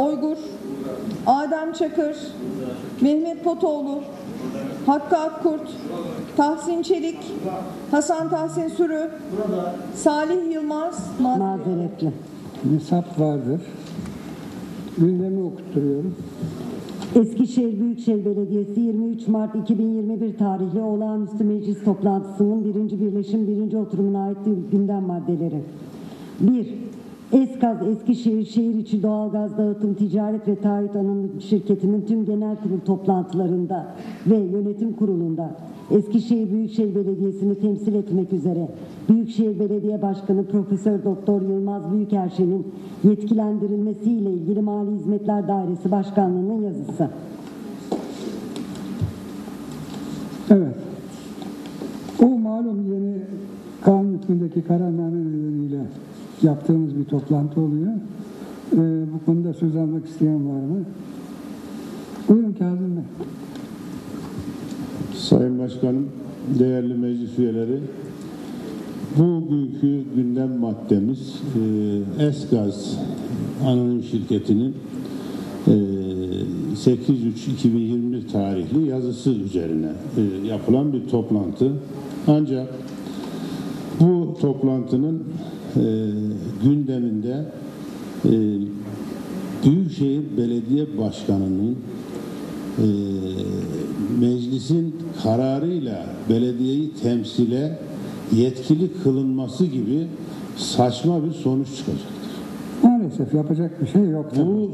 Oygur, Adem Çakır, Mehmet Potoğlu, Hakkı Akkurt, Tahsin Çelik, Hasan Tahsin Sürü, Salih Yılmaz, Ma- Mazeretli. Nisap vardır. Gündemi okutturuyorum. Eskişehir Büyükşehir Belediyesi 23 Mart 2021 tarihli olağanüstü meclis toplantısının birinci birleşim birinci oturumuna ait gündem maddeleri. 1. Eskaz Eskişehir Şehir İçi Doğalgaz Dağıtım Ticaret ve Taahhüt Anonim Şirketi'nin tüm genel kurul toplantılarında ve yönetim kurulunda Eskişehir Büyükşehir Belediyesi'ni temsil etmek üzere Büyükşehir Belediye Başkanı Profesör Doktor Yılmaz Büyükerşen'in yetkilendirilmesiyle ilgili Mali Hizmetler Dairesi Başkanlığı'nın yazısı. Evet. O malum yeni kanun hükmündeki kararname nedeniyle yaptığımız bir toplantı oluyor. Ee, bu konuda söz almak isteyen var mı? Buyurun Kazım Bey. Sayın Başkanım, değerli meclis üyeleri, bugünkü gündem maddemiz e, Esgaz Anonim Şirketi'nin e, 8-3-2021 tarihli yazısı üzerine e, yapılan bir toplantı. Ancak bu toplantının e, gündeminde e, Büyükşehir Belediye Başkanı'nın e, meclisin kararıyla belediyeyi temsile yetkili kılınması gibi saçma bir sonuç çıkacaktır. Maalesef yapacak bir şey yok. tabii. Bu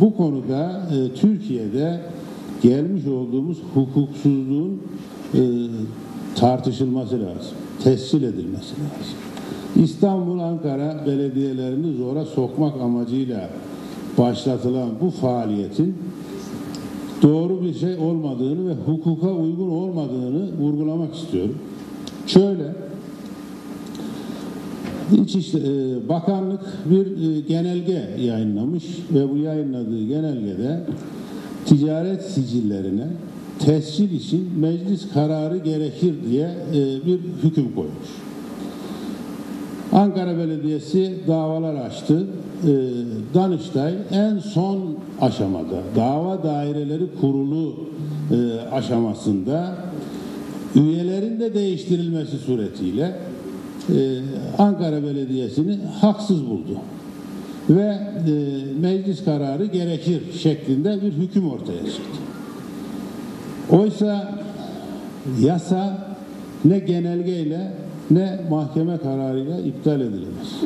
bu konuda e, Türkiye'de gelmiş olduğumuz hukuksuzluğun e, tartışılması lazım, tescil edilmesi lazım. İstanbul, Ankara belediyelerini zora sokmak amacıyla başlatılan bu faaliyetin doğru bir şey olmadığını ve hukuka uygun olmadığını vurgulamak istiyorum. Şöyle, İçişleri e, Bakanlık bir e, genelge yayınlamış ve bu yayınladığı genelgede ticaret sicillerine tescil için meclis kararı gerekir diye e, bir hüküm koymuş. Ankara Belediyesi davalar açtı. Ee, Danıştay en son aşamada dava daireleri kurulu e, aşamasında üyelerin de değiştirilmesi suretiyle e, Ankara Belediyesi'ni haksız buldu. Ve e, meclis kararı gerekir şeklinde bir hüküm ortaya çıktı. Oysa yasa ne genelgeyle ne mahkeme kararıyla iptal edilemez.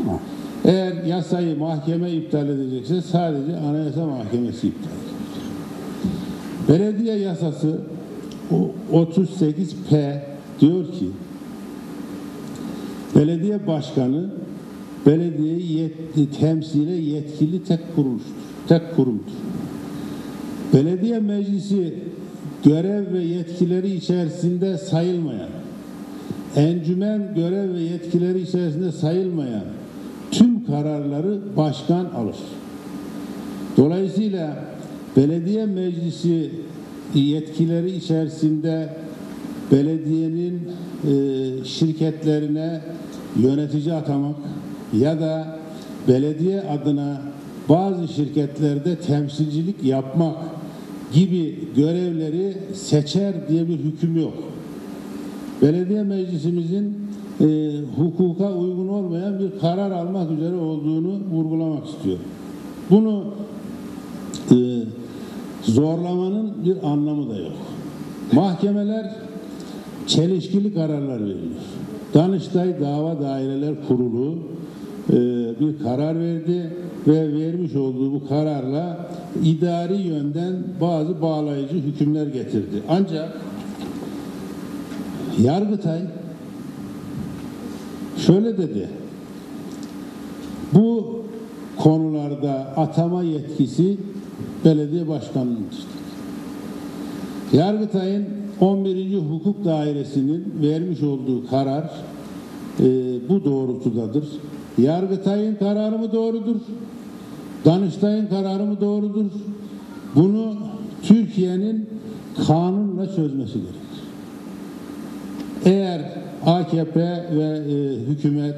Eğer yasayı mahkeme iptal edecekse sadece Anayasa Mahkemesi iptal edilir. Belediye yasası o 38P diyor ki belediye başkanı belediyeyi yet- temsile yetkili tek kuruluştur. Tek kurumdur. Belediye meclisi görev ve yetkileri içerisinde sayılmayan, encümen görev ve yetkileri içerisinde sayılmayan tüm kararları başkan alır. Dolayısıyla belediye meclisi yetkileri içerisinde belediyenin e, şirketlerine yönetici atamak ya da belediye adına bazı şirketlerde temsilcilik yapmak gibi görevleri seçer diye bir hüküm yok. Belediye meclisimizin e, hukuka uygun olmayan bir karar almak üzere olduğunu vurgulamak istiyorum. Bunu e, zorlamanın bir anlamı da yok. Mahkemeler çelişkili kararlar veriyor. Danıştay Dava Daireler Kurulu e, bir karar verdi ve vermiş olduğu bu kararla idari yönden bazı bağlayıcı hükümler getirdi. Ancak Yargıtay şöyle dedi. Bu konularda atama yetkisi belediye başkanınındır. Yargıtay'ın 11. Hukuk Dairesi'nin vermiş olduğu karar e, bu doğrultudadır. Yargıtay'ın kararı mı doğrudur? Danıştay'ın kararı mı doğrudur? Bunu Türkiye'nin kanunla çözmesi gerekir. AKP ve e, hükümet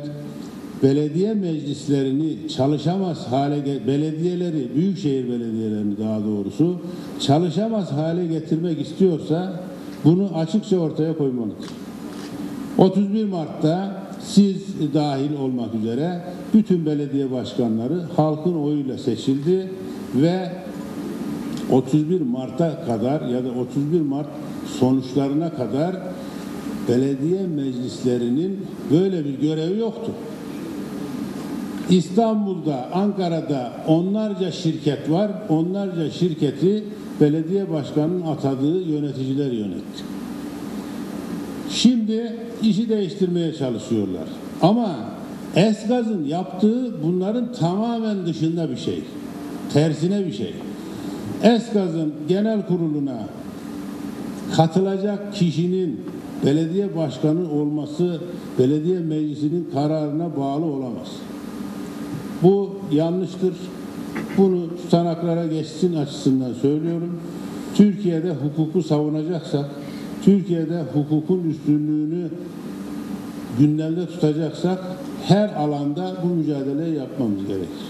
belediye meclislerini çalışamaz hale belediyeleri büyükşehir belediyelerini daha doğrusu çalışamaz hale getirmek istiyorsa bunu açıkça ortaya koymalıdır. 31 Mart'ta siz dahil olmak üzere bütün belediye başkanları halkın oyuyla seçildi ve 31 Mart'a kadar ya da 31 Mart sonuçlarına kadar belediye meclislerinin böyle bir görevi yoktu. İstanbul'da, Ankara'da onlarca şirket var. Onlarca şirketi belediye başkanının atadığı yöneticiler yönetti. Şimdi işi değiştirmeye çalışıyorlar. Ama Esgaz'ın yaptığı bunların tamamen dışında bir şey. Tersine bir şey. Esgaz'ın genel kuruluna katılacak kişinin belediye başkanı olması belediye meclisinin kararına bağlı olamaz. Bu yanlıştır. Bunu tutanaklara geçsin açısından söylüyorum. Türkiye'de hukuku savunacaksak, Türkiye'de hukukun üstünlüğünü gündemde tutacaksak her alanda bu mücadeleyi yapmamız gerekir.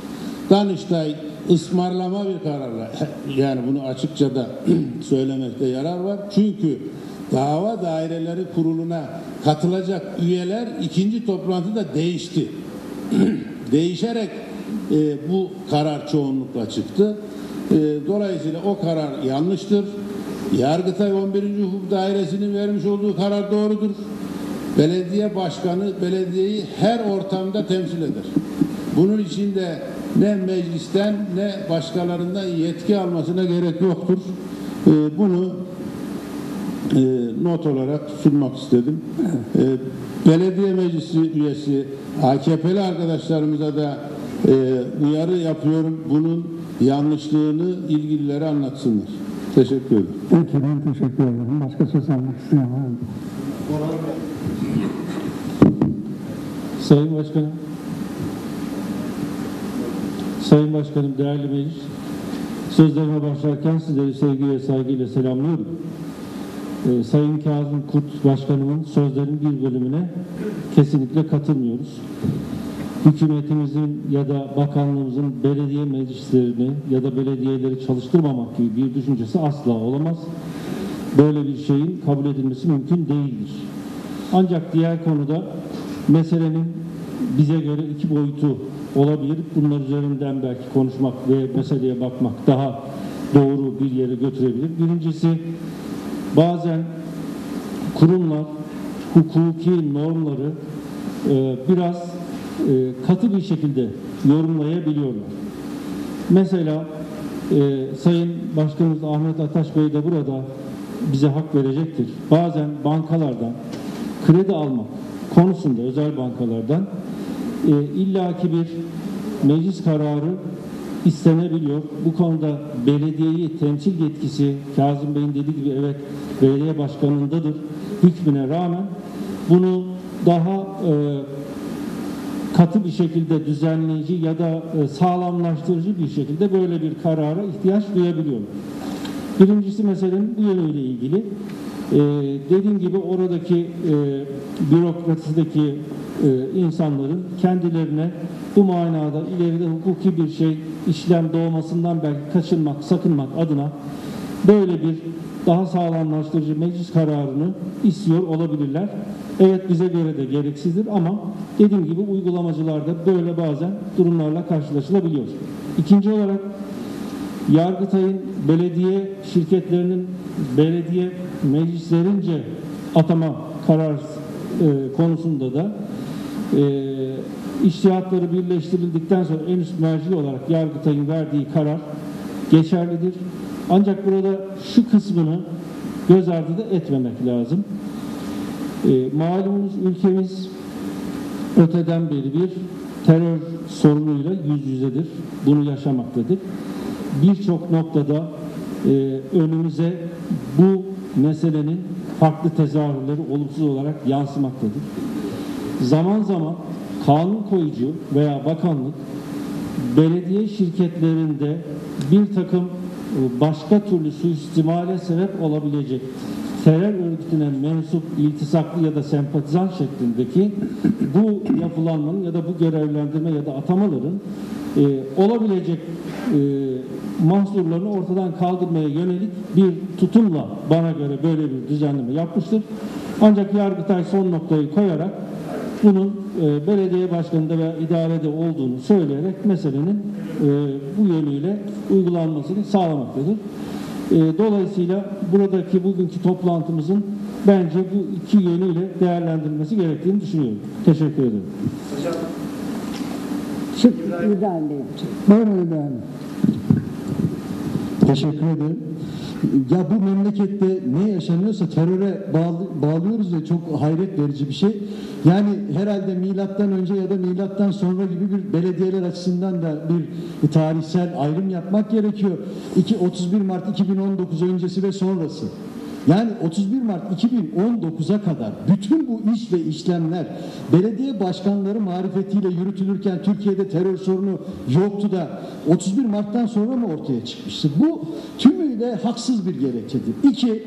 Danıştay ısmarlama bir kararla yani bunu açıkça da söylemekte yarar var. Çünkü dava daireleri kuruluna katılacak üyeler ikinci toplantıda değişti. Değişerek e, bu karar çoğunlukla çıktı. E, dolayısıyla o karar yanlıştır. Yargıtay 11. Hukuk Dairesi'nin vermiş olduğu karar doğrudur. Belediye başkanı belediyeyi her ortamda temsil eder. Bunun içinde ne meclisten ne başkalarından yetki almasına gerek yoktur. Ee, bunu e, not olarak sunmak istedim. Ee, belediye meclisi üyesi AKP'li arkadaşlarımıza da e, uyarı yapıyorum. Bunun yanlışlığını ilgililere anlatsınlar. Teşekkür ederim. Peki ben teşekkür ederim. Başka söz almak isteyen var mı? Sayın Başkanım, Sayın Başkanım, değerli meclis, sözlerime başlarken sizleri sevgi ve saygıyla selamlıyorum. Ee, Sayın Kazım Kurt Başkanımın sözlerinin bir bölümüne kesinlikle katılmıyoruz. Hükümetimizin ya da bakanlığımızın belediye meclislerini ya da belediyeleri çalıştırmamak gibi bir düşüncesi asla olamaz. Böyle bir şeyin kabul edilmesi mümkün değildir. Ancak diğer konuda meselenin bize göre iki boyutu olabilir. Bunlar üzerinden belki konuşmak ve meseleye bakmak daha doğru bir yere götürebilir. Birincisi bazen kurumlar hukuki normları e, biraz e, katı bir şekilde yorumlayabiliyorlar. Mesela e, Sayın Başkanımız Ahmet Ataş Bey de burada bize hak verecektir. Bazen bankalardan kredi almak konusunda özel bankalardan e, illaki bir meclis kararı istenebiliyor. Bu konuda belediyeyi temsil yetkisi Kazım Bey'in dediği gibi evet belediye başkanındadır hükmüne rağmen bunu daha e, katı bir şekilde düzenleyici ya da e, sağlamlaştırıcı bir şekilde böyle bir karara ihtiyaç duyabiliyorlar. Birincisi meselenin bu yönüyle ilgili. Ee, dediğim gibi oradaki e, bürokrasideki e, insanların kendilerine bu manada ileride hukuki bir şey işlem doğmasından belki kaçınmak, sakınmak adına böyle bir daha sağlamlaştırıcı meclis kararını istiyor olabilirler. Evet bize göre de gereksizdir ama dediğim gibi uygulamacılarda böyle bazen durumlarla karşılaşılabiliyor. İkinci olarak Yargıtay'ın belediye şirketlerinin belediye meclislerince atama karar e, konusunda da e, iştihatları birleştirildikten sonra en üst merci olarak Yargıtay'ın verdiği karar geçerlidir. Ancak burada şu kısmını göz ardı da etmemek lazım. E, malumunuz ülkemiz öteden beri bir terör sorunuyla yüz yüzedir. Bunu yaşamaktadır birçok noktada e, önümüze bu meselenin farklı tezahürleri olumsuz olarak yansımaktadır. Zaman zaman kanun koyucu veya bakanlık belediye şirketlerinde bir takım başka türlü suistimale sebep olabilecek terör örgütüne mensup, iltisaklı ya da sempatizan şeklindeki bu yapılanmanın ya da bu görevlendirme ya da atamaların e, olabilecek e, mahsurlarını ortadan kaldırmaya yönelik bir tutumla bana göre böyle bir düzenleme yapmıştır. Ancak Yargıtay son noktayı koyarak bunun e, belediye başkanında ve idarede olduğunu söyleyerek meselenin e, bu yönüyle uygulanmasını sağlamaktadır. E, dolayısıyla buradaki bugünkü toplantımızın bence bu iki yönüyle değerlendirilmesi gerektiğini düşünüyorum. Teşekkür ederim. Şu İbrahim Bey. Buyurun efendim. Teşekkür ederim. Ya bu memlekette ne yaşanıyorsa teröre bağlı- bağlıyoruz ve çok hayret verici bir şey. Yani herhalde milattan önce ya da milattan sonra gibi bir belediyeler açısından da bir tarihsel ayrım yapmak gerekiyor. 2 31 Mart 2019 öncesi ve sonrası. Yani 31 Mart 2019'a kadar bütün bu iş ve işlemler belediye başkanları marifetiyle yürütülürken Türkiye'de terör sorunu yoktu da 31 Mart'tan sonra mı ortaya çıkmıştı? Bu tümüyle haksız bir gerekçedir. İki,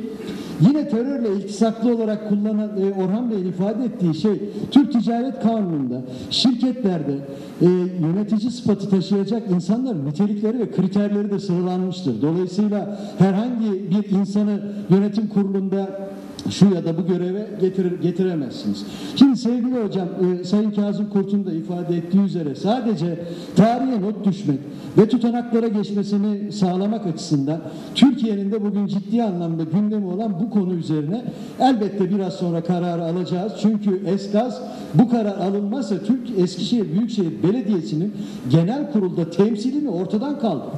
yine terörle iltisaklı olarak kullanan e, Orhan Bey'in ifade ettiği şey Türk Ticaret Kanunu'nda şirketlerde e, yönetici sıfatı taşıyacak insanların nitelikleri ve kriterleri de sıralanmıştır. Dolayısıyla herhangi bir insanı yönetim kurulunda şu ya da bu göreve getirir, getiremezsiniz. Şimdi sevgili hocam, e, Sayın Kazım Kurt'un da ifade ettiği üzere sadece tarihe not düşmek ve tutanaklara geçmesini sağlamak açısından Türkiye'nin de bugün ciddi anlamda gündemi olan bu konu üzerine elbette biraz sonra kararı alacağız. Çünkü eskas bu karar alınmazsa Türk Eskişehir Büyükşehir Belediyesi'nin genel kurulda temsilini ortadan kaldırır.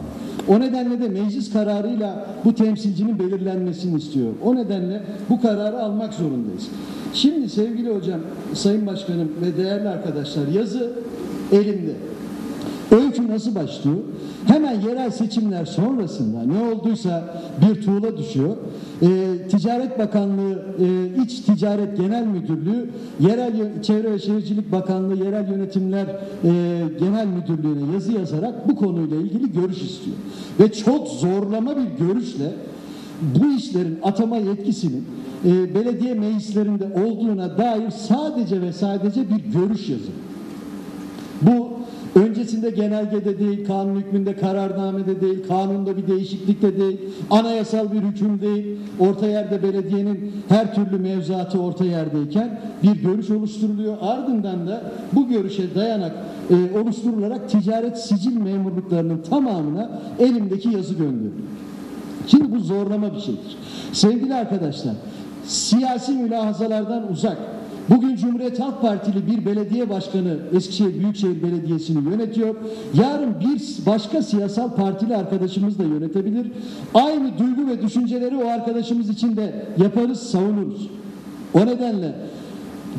O nedenle de meclis kararıyla bu temsilcinin belirlenmesini istiyor. O nedenle bu kararı almak zorundayız. Şimdi sevgili hocam, sayın başkanım ve değerli arkadaşlar yazı elimde. Öykü nasıl başlıyor? Hemen yerel seçimler sonrasında ne olduysa bir tuğla düşüyor. Ee, Ticaret Bakanlığı, e, İç Ticaret Genel Müdürlüğü, Yerel Çevre ve Şehircilik Bakanlığı, Yerel Yönetimler e, Genel Müdürlüğü'ne yazı yazarak bu konuyla ilgili görüş istiyor. Ve çok zorlama bir görüşle bu işlerin atama yetkisinin e, belediye meclislerinde olduğuna dair sadece ve sadece bir görüş yazın. Bu öncesinde genelgede değil, kanun hükmünde, kararnamede değil, kanunda bir değişiklik de değil, anayasal bir hüküm değil, orta yerde belediyenin her türlü mevzuatı orta yerdeyken bir görüş oluşturuluyor. Ardından da bu görüşe dayanak e, oluşturularak ticaret sicil memurluklarının tamamına elimdeki yazı gönderiliyor. Şimdi bu zorlama bir şeydir. Sevgili arkadaşlar, siyasi mülahazalardan uzak, bugün Cumhuriyet Halk Partili bir belediye başkanı Eskişehir Büyükşehir Belediyesi'ni yönetiyor. Yarın bir başka siyasal partili arkadaşımız da yönetebilir. Aynı duygu ve düşünceleri o arkadaşımız için de yaparız, savunuruz. O nedenle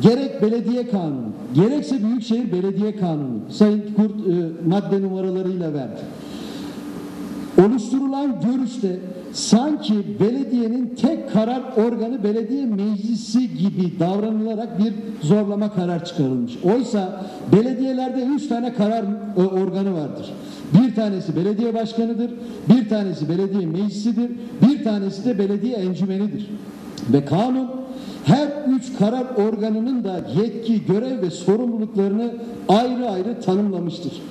gerek belediye kanunu, gerekse Büyükşehir Belediye Kanunu, Sayın Kurt e, madde numaralarıyla verdi oluşturulan görüşte sanki belediyenin tek karar organı belediye meclisi gibi davranılarak bir zorlama karar çıkarılmış. Oysa belediyelerde üç tane karar e, organı vardır. Bir tanesi belediye başkanıdır, bir tanesi belediye meclisidir, bir tanesi de belediye encümenidir. Ve kanun her üç karar organının da yetki, görev ve sorumluluklarını ayrı ayrı tanımlamıştır.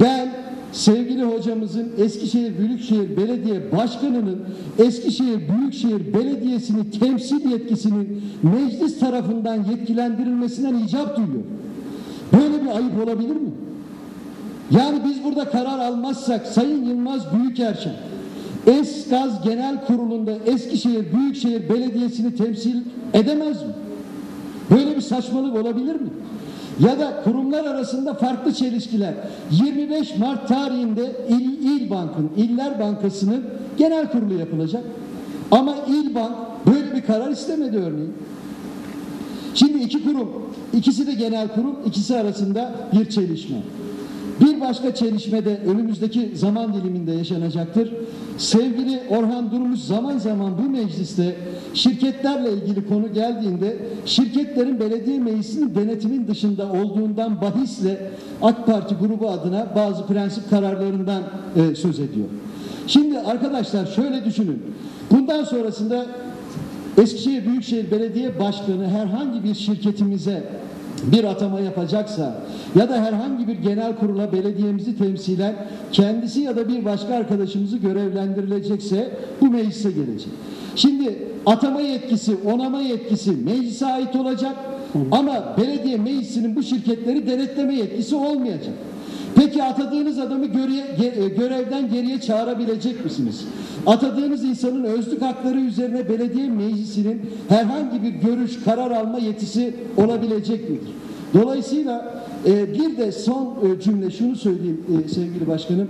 Ben sevgili hocamızın Eskişehir Büyükşehir Belediye Başkanı'nın Eskişehir Büyükşehir Belediyesi'ni temsil yetkisinin meclis tarafından yetkilendirilmesinden icap duyuyor. Böyle bir ayıp olabilir mi? Yani biz burada karar almazsak Sayın Yılmaz Büyükerşen Eskaz Genel Kurulu'nda Eskişehir Büyükşehir Belediyesi'ni temsil edemez mi? Böyle bir saçmalık olabilir mi? Ya da kurumlar arasında farklı çelişkiler. 25 Mart tarihinde İl, İl Bank'ın, İller Bankası'nın genel kurulu yapılacak. Ama İl Bank böyle bir karar istemedi örneğin. Şimdi iki kurum, ikisi de genel kurum, ikisi arasında bir çelişme. Bir başka çelişme de önümüzdeki zaman diliminde yaşanacaktır. Sevgili Orhan Durmuş zaman zaman bu mecliste şirketlerle ilgili konu geldiğinde şirketlerin belediye meclisinin denetimin dışında olduğundan bahisle AK Parti grubu adına bazı prensip kararlarından e, söz ediyor. Şimdi arkadaşlar şöyle düşünün. Bundan sonrasında Eskişehir Büyükşehir Belediye Başkanı herhangi bir şirketimize bir atama yapacaksa ya da herhangi bir genel kurula belediyemizi temsilen kendisi ya da bir başka arkadaşımızı görevlendirilecekse bu meclise gelecek. Şimdi atama yetkisi, onama yetkisi meclise ait olacak ama belediye meclisinin bu şirketleri denetleme yetkisi olmayacak. Peki atadığınız adamı ge- e, görevden geriye çağırabilecek misiniz? Atadığınız insanın özlük hakları üzerine belediye meclisinin herhangi bir görüş, karar alma yetisi olabilecek midir? Dolayısıyla e, bir de son e, cümle şunu söyleyeyim e, sevgili başkanım.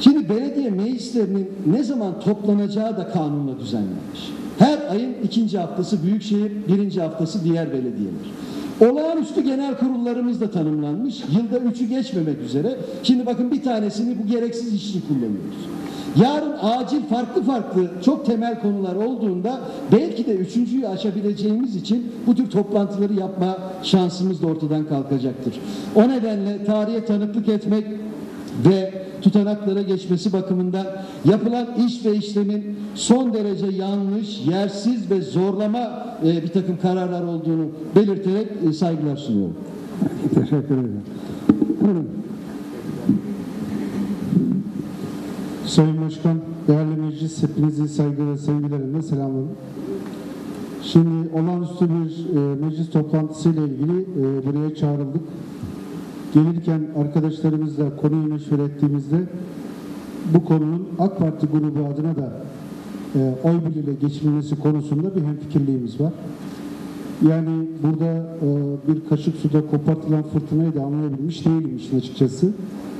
Şimdi belediye meclislerinin ne zaman toplanacağı da kanunla düzenlenmiş. Her ayın ikinci haftası büyükşehir, birinci haftası diğer belediyeler. Olağanüstü genel kurullarımız da tanımlanmış. Yılda üçü geçmemek üzere. Şimdi bakın bir tanesini bu gereksiz iş için kullanıyoruz. Yarın acil farklı farklı çok temel konular olduğunda belki de üçüncüyü aşabileceğimiz için bu tür toplantıları yapma şansımız da ortadan kalkacaktır. O nedenle tarihe tanıklık etmek ve tutanaklara geçmesi bakımından yapılan iş ve işlemin son derece yanlış, yersiz ve zorlama e, bir takım kararlar olduğunu belirterek e, saygılar sunuyorum. Teşekkür ederim. Buyurun. Sayın Başkan, değerli meclis, hepinizi saygı ve sevgilerimle selamlarım. Şimdi olağanüstü bir e, meclis toplantısıyla ilgili e, buraya çağrıldık. Gelirken arkadaşlarımızla konuyu meşhur ettiğimizde bu konunun AK Parti grubu adına da e, oy birliğiyle geçirilmesi konusunda bir hemfikirliğimiz var. Yani burada e, bir kaşık suda kopartılan fırtınayı da anlayabilmiş değilim işin açıkçası.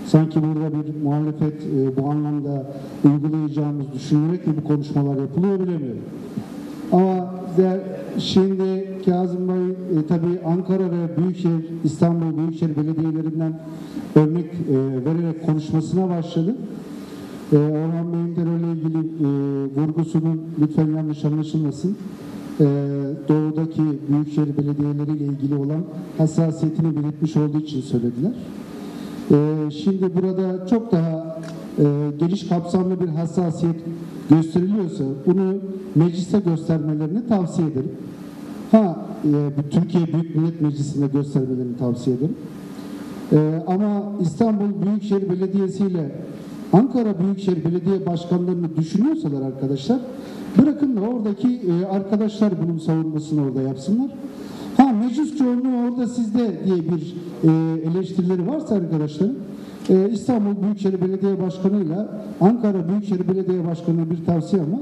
Sanki burada bir muhalefet e, bu anlamda uygulayacağımız düşünülerek mi bu konuşmalar yapılıyor bilemiyorum. Ama de, şimdi Kazım Bey e, tabii Ankara ve Büyükşehir, İstanbul Büyükşehir Belediyelerinden örnek e, vererek konuşmasına başladı. E, Orhan Bey'in de öyle ilgili e, vurgusunun lütfen yanlış anlaşılmasın. E, doğudaki büyükşehir belediyeleriyle ilgili olan hassasiyetini belirtmiş olduğu için söylediler. E, şimdi burada çok daha e, geniş kapsamlı bir hassasiyet gösteriliyorsa bunu mecliste göstermelerini tavsiye ederim. Ha, e, Türkiye Büyük Millet Meclisi'nde göstermelerini tavsiye ederim. Ee, ama İstanbul Büyükşehir Belediyesi ile Ankara Büyükşehir Belediye Başkanlarını düşünüyorsalar arkadaşlar bırakın da oradaki e, arkadaşlar bunun savunmasını orada yapsınlar. Ha meclis çoğunluğu orada sizde diye bir e, eleştirileri varsa arkadaşlar e, İstanbul Büyükşehir Belediye Başkanı ile Ankara Büyükşehir Belediye Başkanı'na bir tavsiyem var.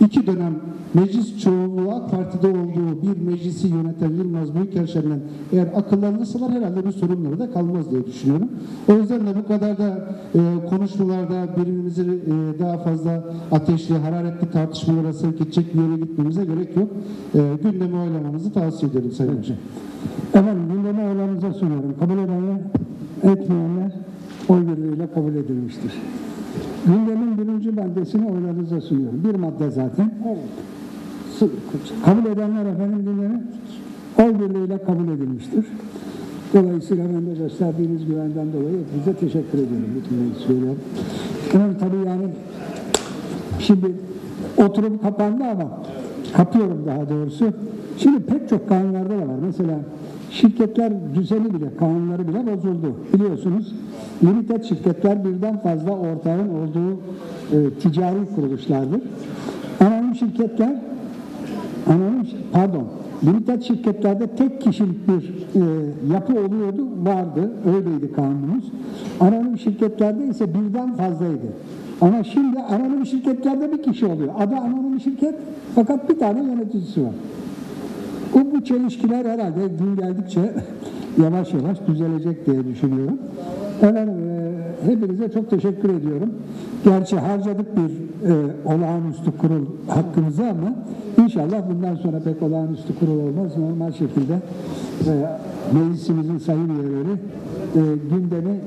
İki dönem meclis çoğunluğu AK Parti'de olduğu bir meclisi yöneten Yılmaz Büyükelçen'den eğer akıllanırsalar herhalde bu sorunları da kalmaz diye düşünüyorum. O yüzden de bu kadar da e, konuşmalarda birbirimizi e, daha fazla ateşli, hararetli tartışmalara sevk edecek bir yere gitmemize gerek yok. E, gündemi oylamanızı tavsiye ederim Sayın Hocam. Efendim gündeme oylarınıza sunuyorum. Kabul edenler, etmeyenler oy birliğiyle kabul edilmiştir. Gündemin birinci maddesini oylarınıza sunuyorum. Bir madde zaten. Kabul edenler efendim gündemi oy birliğiyle kabul edilmiştir. Dolayısıyla ben de gösterdiğiniz güvenden dolayı hepinize teşekkür ediyorum. Bütün üyeleri. Evet, tabii yani Şimdi oturum kapandı ama kapıyorum daha doğrusu. Şimdi pek çok kanunlarda da var. Mesela şirketler düzeni bile, kanunları bile bozuldu. Biliyorsunuz limited şirketler birden fazla ortağın olduğu e, ticari kuruluşlardır. Anonim şirketler anonim pardon limited şirketlerde tek kişilik bir e, yapı oluyordu, vardı. Öyleydi kanunumuz. Anonim şirketlerde ise birden fazlaydı. Ama şimdi anonim şirketlerde bir kişi oluyor. Adı anonim şirket fakat bir tane yöneticisi var. Bu, bu çelişkiler herhalde gün geldikçe yavaş yavaş düzelecek diye düşünüyorum. Efendim, e, hepinize çok teşekkür ediyorum. Gerçi harcadık bir e, olağanüstü kurul hakkımızı ama inşallah bundan sonra pek olağanüstü kurul olmaz. Normal şekilde e, meclisimizin sayın üyeleri e, gündemi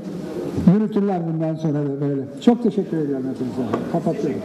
yürütürler bundan sonra böyle. Çok teşekkür ediyorum hepinize. Kapatıyorum.